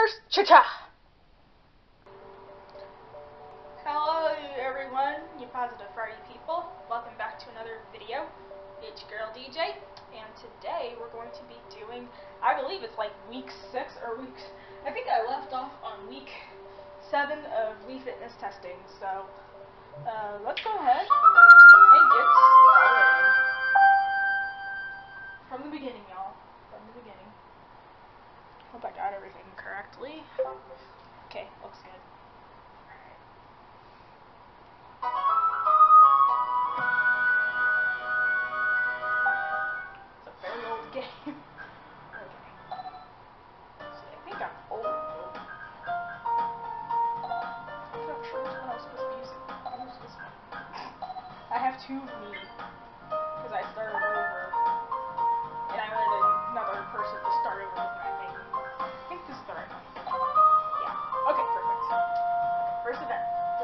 Gamers, cha-cha! Hello everyone, you positive Friday people. Welcome back to another video. It's girl DJ, and today we're going to be doing, I believe it's like week 6 or week, I think I left off on week 7 of Wii Fitness testing, so uh, let's go ahead and get started. From the beginning, y'all. Hope I got everything correctly. Okay, looks good. It's a very old game.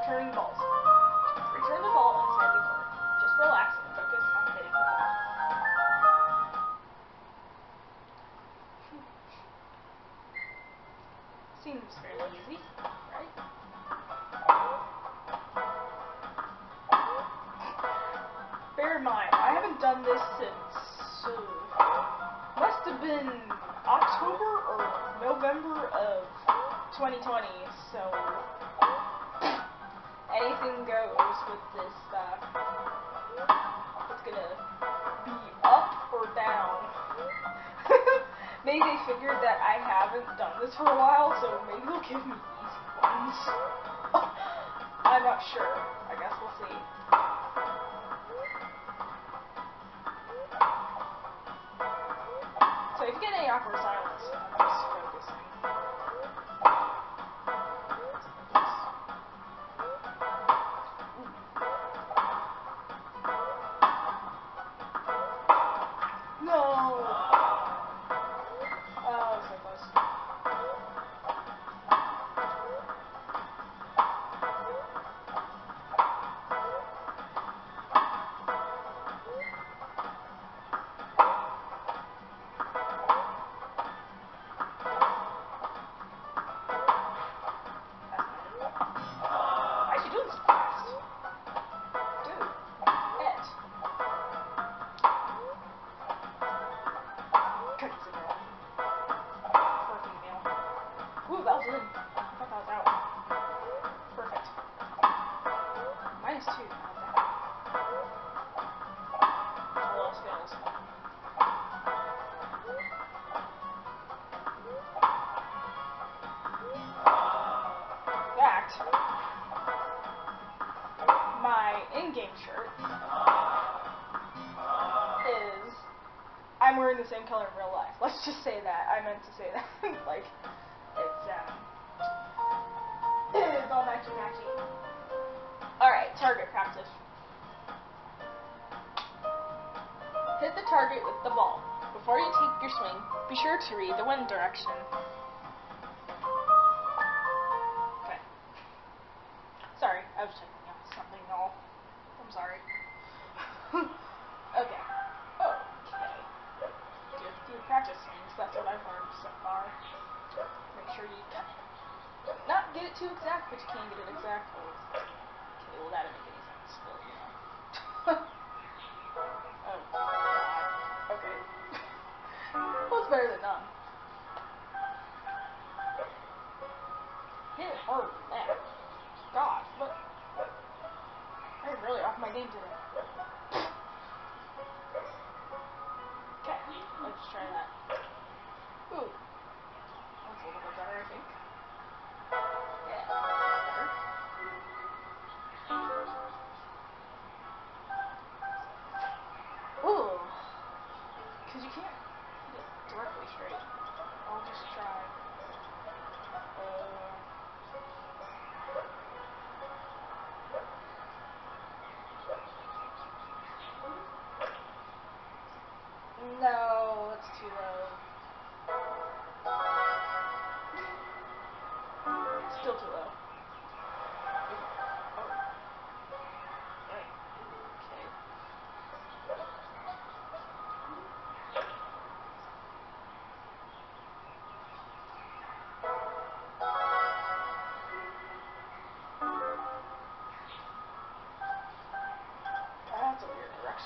Returning balls. Return the ball inside the court. Just relax and focus on hitting the ball. Seems fairly easy, right? Bear in mind, I haven't done this since uh, must have been October or November of 2020. So anything goes with this stuff. It's gonna be up or down. maybe they figured that I haven't done this for a while, so maybe they'll give me easy ones. I'm not sure. My in-game shirt is I'm wearing the same color in real life. Let's just say that. I meant to say that. like it's um it's all matchy matchy. Alright, target practice. Hit the target with the ball. Before you take your swing, be sure to read the wind direction. That's what I've learned so far. Make sure you not get it too exact, but you can get it exact. Okay, well that didn't make any sense. But, you know. oh, God. Okay. well, it's better than none. Hit it hard than that. God, what? I'm really off my game today. Can't it directly straight. I'll just try. Uh,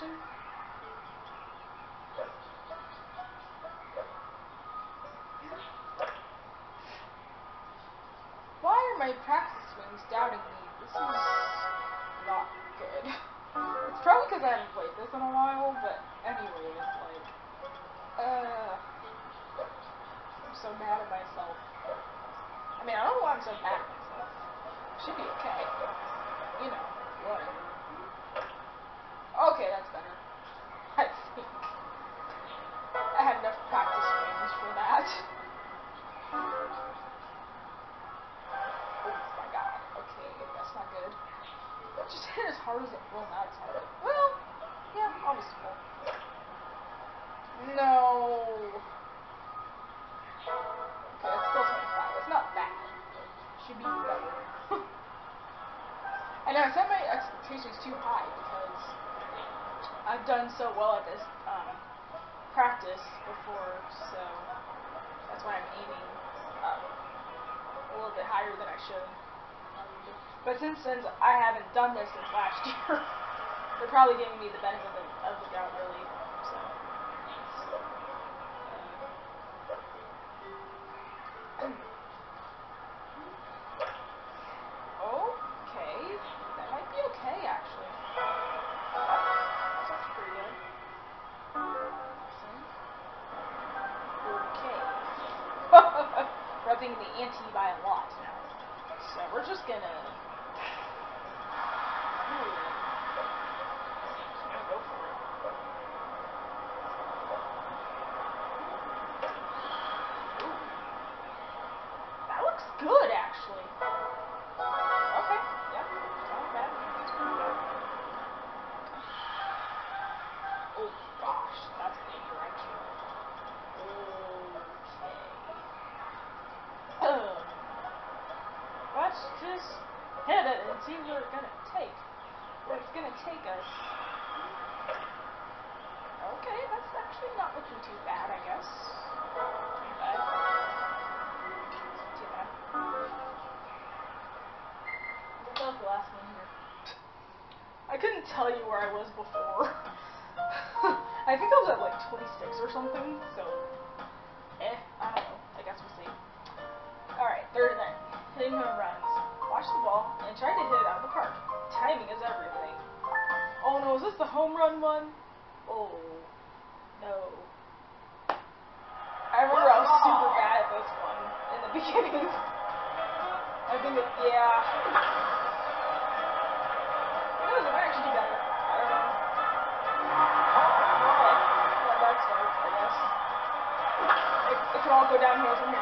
action. Why are my practice swings doubting me? This is not good. It's probably because I haven't played this in a while, but anyway, it's like, uh, I'm so mad at myself. I mean, I don't know why I'm so mad at myself. Should be okay. You know, whatever. Okay, that's better. I think. I had enough practice swings for that. Oh my god. Okay, that's not good. Just hit as hard as it will, not as hard. Well, yeah, small. No. Know I set my expectations too high because I've done so well at this um, practice before, so that's why I'm aiming up a little bit higher than I should. But since since I haven't done this since last year, they're probably giving me the benefit of, of the doubt, really. So. The ante by a lot now. So we're just gonna. Ooh. See where it's gonna take. Where it's gonna take us. Okay, that's actually not looking too bad, I guess. Too bad. The last one here? I couldn't tell you where I was before. I think I was at like 26 or something, so eh, I don't know. I guess we'll see. Alright, third event. Hitting home runs. Watch the ball and try to hit it out of the park. Timing is everything. Oh no, is this the home run one? Oh no. I remember I was super bad at this one in the beginning. I think it, yeah. All go downhill from here.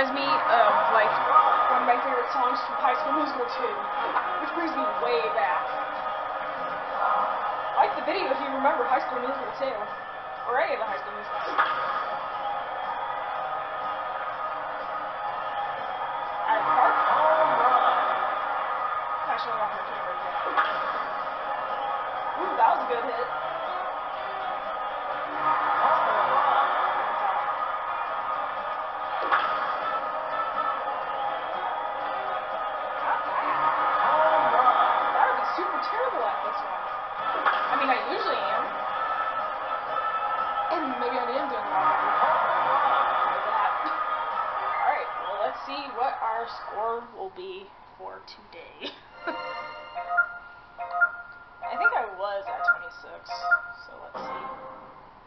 Reminds me of like one of my favorite songs from High School Musical 2, which brings me way back. Like the video if you remember High School Musical 2, or any of the High School Musicals. Ooh, that was a good hit. For today. I think I was at 26, so let's see.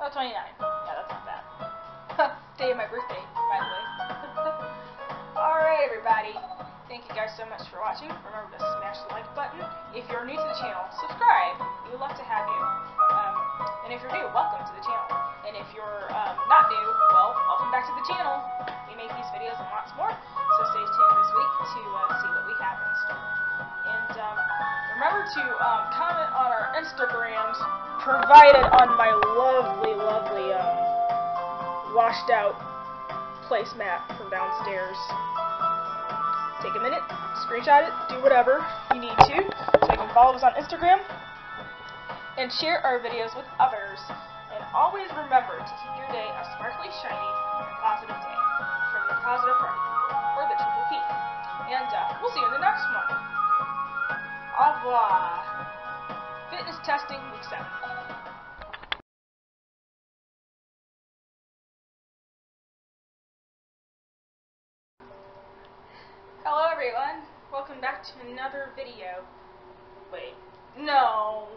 Oh, 29. Yeah, that's not bad. Day of my birthday, by the way. Alright, everybody. Thank you guys so much for watching. Remember to smash the like button. If you're new to the channel, subscribe. We would love to have you. Um, and if you're new, welcome to the channel. And if you're um, not new, well, welcome back to the channel. We make these videos and lots more, so stay tuned this week to uh, remember to um, comment on our Instagrams provided on my lovely, lovely um, washed out placemat from downstairs. Take a minute, screenshot it, do whatever you need to, so you can follow us on Instagram and share our videos with others. And always remember to keep your day a sparkly, shiny, positive day from the Positive Party or the Triple P. And uh, we'll see you in the next one. Fitness testing week 7. Hello everyone, welcome back to another video. Wait, no.